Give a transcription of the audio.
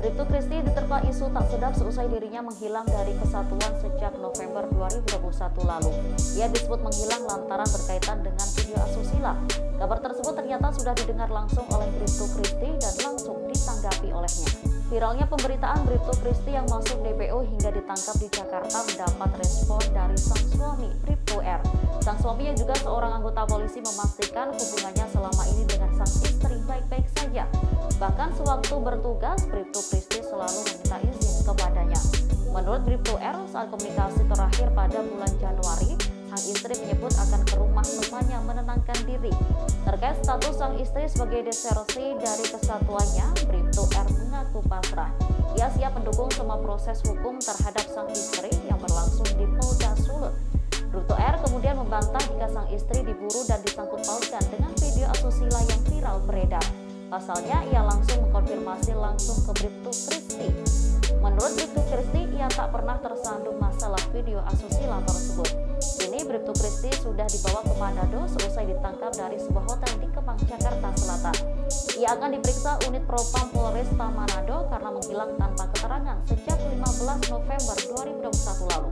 Bribtu Kristi diterpa isu tak sedap seusai dirinya menghilang dari kesatuan sejak November 2021 lalu. Ia disebut menghilang lantaran berkaitan dengan video asusila. Kabar tersebut ternyata sudah didengar langsung oleh Bribtu Kristi dan langsung ditanggapi olehnya. Viralnya pemberitaan Bribtu Kristi yang masuk DPO hingga ditangkap di Jakarta mendapat respon dari sang suami Bribtu R. Sang suami yang juga seorang anggota polisi memastikan hubungannya selama ini dengan sang istri baik-baik saja. Bahkan sewaktu bertugas, Bribtu Kristi selalu meminta izin kepadanya. Menurut Bribtu R, saat komunikasi terakhir pada bulan Januari, sang istri menyebut akan ke rumah temannya menenangkan diri. Terkait status sang istri sebagai desersi dari kesatuannya, Bribtu R pasrah. Ia siap mendukung semua proses hukum terhadap sang istri yang berlangsung di Polda Sulut. Bribtu R kemudian membantah jika sang istri diburu dan disangkut pautkan dengan video asusila yang viral beredar. Pasalnya, ia langsung mengkonfirmasi langsung ke Bribtu Kristi. Menurut Bribtu Kristi, ia tak pernah tersandung masalah video asusila tersebut. Kini Bribtu Kristi sudah dibawa ke Manado selesai ditangkap dari sebuah hotel di Kemang, Jakarta Selatan. Ia akan diperiksa unit Propam Polresta Manado karena menghilang tanpa keterangan sejak 15 November 2021 lalu.